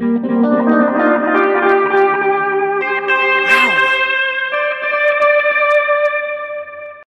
Música